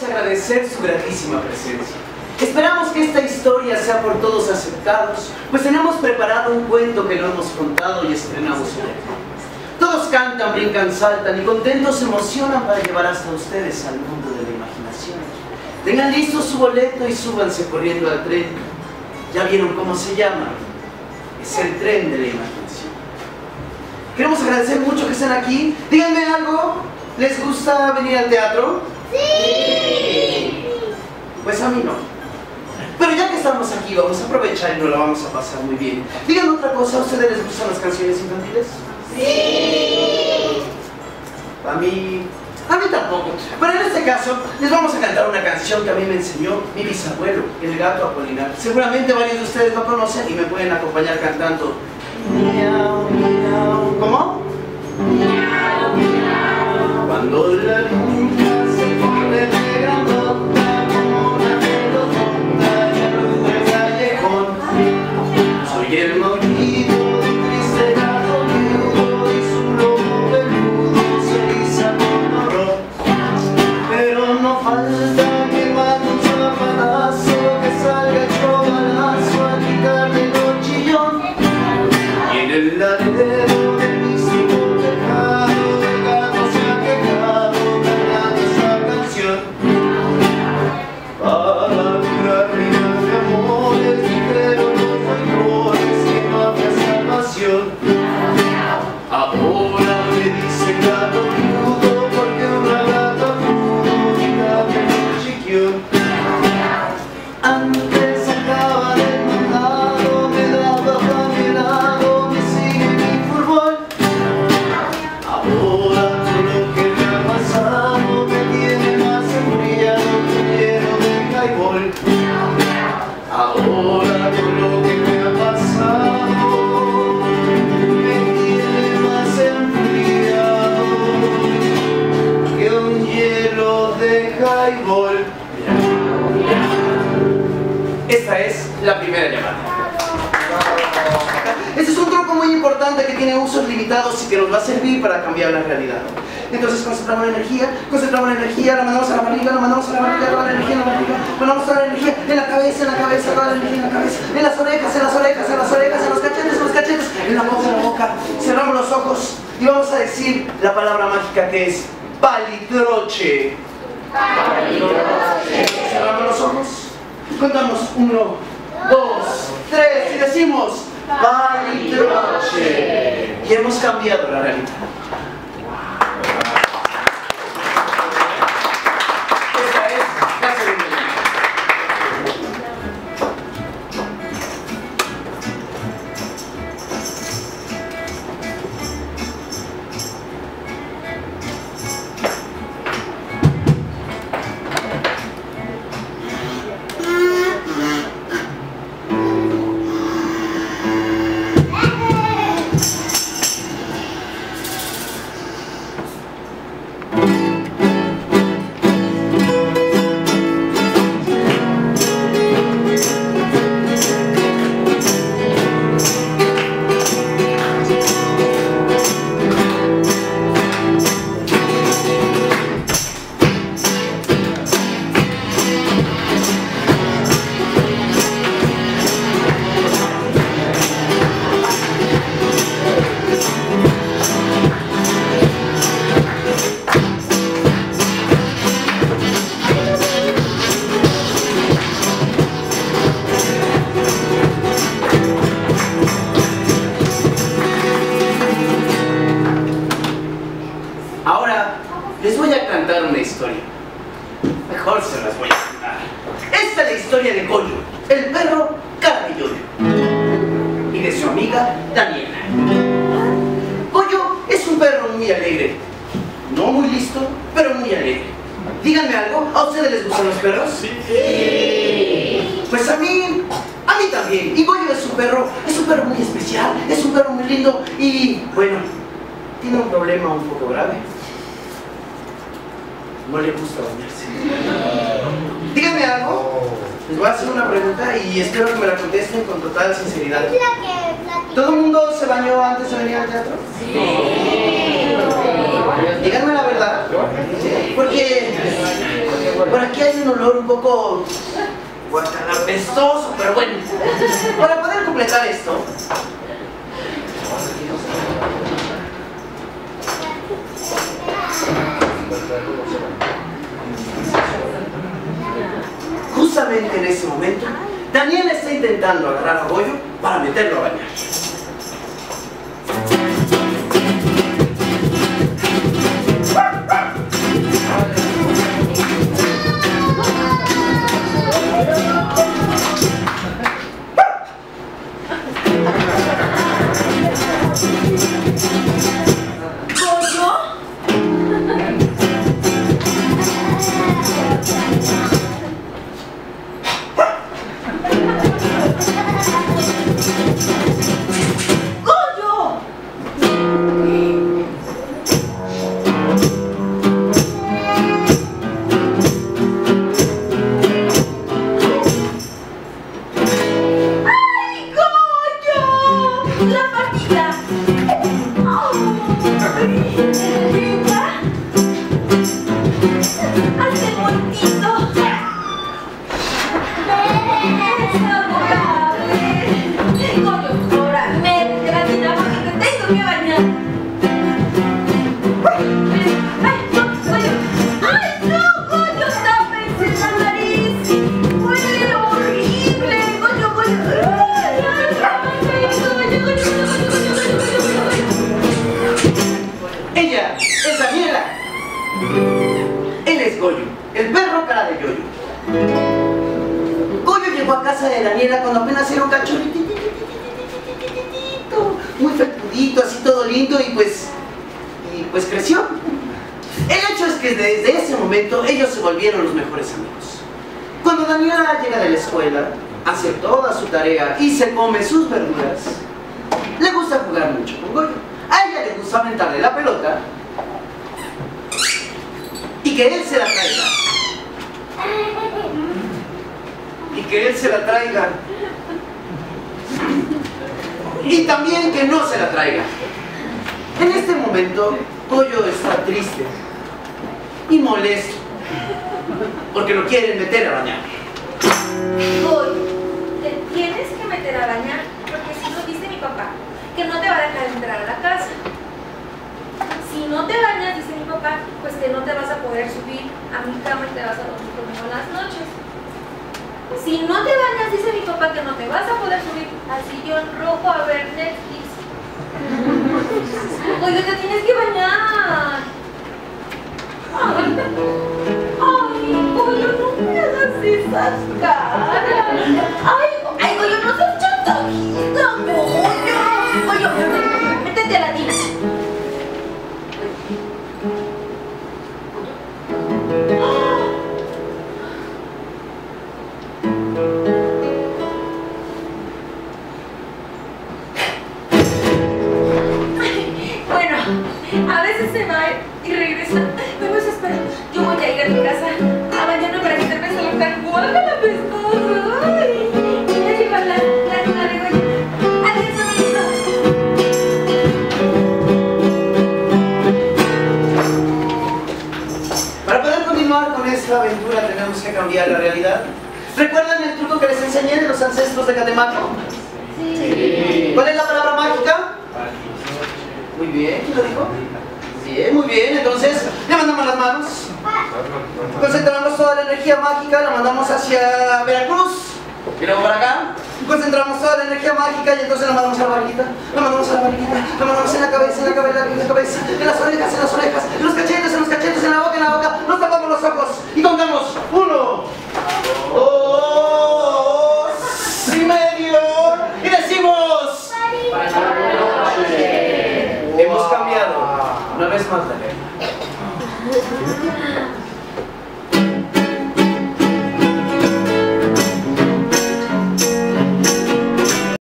queremos agradecer su gratísima presencia. Esperamos que esta historia sea por todos aceptados, pues tenemos preparado un cuento que no hemos contado y estrenamos hoy. Todos cantan, brincan, saltan y contentos se emocionan para llevar hasta ustedes al mundo de la imaginación. Tengan listo su boleto y súbanse corriendo al tren. ¿Ya vieron cómo se llama? Es el tren de la imaginación. Queremos agradecer mucho que estén aquí. Díganme algo. ¿Les gusta venir al teatro? Sí. Pues a mí no. Pero ya que estamos aquí, vamos a aprovechar y nos la vamos a pasar muy bien. Díganme otra cosa, ¿a ustedes les gustan las canciones infantiles? Sí. A mí... A mí tampoco. Pero en este caso, les vamos a cantar una canción que a mí me enseñó mi bisabuelo, el gato Apolinar. Seguramente varios de ustedes lo conocen y me pueden acompañar cantando. ¿Cómo? Cuando la Ahora todo lo que me ha pasado me tiene más enfriado que un hielo de highball. Esta es la primera llamada. Este es un truco muy importante que tiene usos limitados y que nos va a servir para cambiar la realidad. Entonces concentramos la energía, concentramos la energía, la mandamos a la barriga, la mandamos a la barriga, toda la energía en la barriga, mandamos toda la energía en la cabeza, en la cabeza, toda la energía en la cabeza, en las orejas, en las orejas, en las orejas, en los cachetes, en los cachetes, en la boca, en la boca. Cerramos los ojos y vamos a decir la palabra mágica que es palitroche. Cerramos los ojos. Contamos uno, dos, tres y decimos palitroche. Y hemos cambiado la realidad. Les voy a cantar una historia. Mejor se las voy a contar. Esta es la historia de Goyo, el perro Yoyo, y de su amiga Daniela. Goyo es un perro muy alegre. No muy listo, pero muy alegre. Díganme algo, ¿a ustedes les gustan los perros? Sí. Pues a mí, a mí también. Y Goyo es un perro, es un perro muy especial, es un perro muy lindo y, bueno, tiene un problema un poco grave. No le gusta bañarse. Díganme algo. Les voy a hacer una pregunta y espero que me la contesten con total sinceridad. ¿Todo el mundo se bañó antes de venir al teatro? Sí. Díganme la verdad. Porque Por aquí hay un olor un poco guacalapestoso, pero bueno. Para poder completar esto, justamente en ese momento, Daniel está intentando agarrar a Goyo para meterlo a bañar. Cuando apenas era un cachorrito. Muy felpudito, así todo lindo y pues. Y pues creció. El hecho es que desde ese momento ellos se volvieron los mejores amigos. Cuando Daniela llega de la escuela, hace toda su tarea y se come sus verduras, le gusta jugar mucho con Goyo. A ella le gusta aventarle la pelota y que él se la traiga. Y que él se la traiga. Y también que no se la traiga. En este momento, Goyo está triste y molesto porque lo quieren meter a bañar. Goyo, te tienes que meter a bañar porque si no dice mi papá que no te va a dejar entrar a la casa. Si no te bañas, dice mi papá, pues que no te vas a poder subir a mi cama y te vas a dormir conmigo las noches. Si no te bañas, dice mi papá que no te vas a poder subir al sillón rojo a ver Netflix. Oye, te tienes que bañar. Ay, ay, no me hagas esas caras. Ay, y regresa. No me espera. Yo voy a ir a mi casa a bañarme para quitarme ese olor tan guácala pestoso. Ay, voy a la, la luna de Goya. Adiós, amiguitos. Para poder continuar con esta aventura tenemos que cambiar la realidad. ¿Recuerdan el truco que les enseñé de los ancestros de Catemaco? ¿Cuál es la palabra mágica? Muy bien, ¿quién lo dijo? Bien, muy bien, entonces le mandamos las manos. Concentramos toda la energía mágica, la mandamos hacia Veracruz. Y luego para acá. Concentramos toda la energía mágica y entonces la mandamos a la barriguita. La mandamos a la barriguita. La mandamos en la cabeza, en la cabeza, en la cabeza. En las orejas, en las orejas. En los cachetes, en los cachetes. En la boca, en la boca. Nos tapamos los ojos. Y contamos. Uno.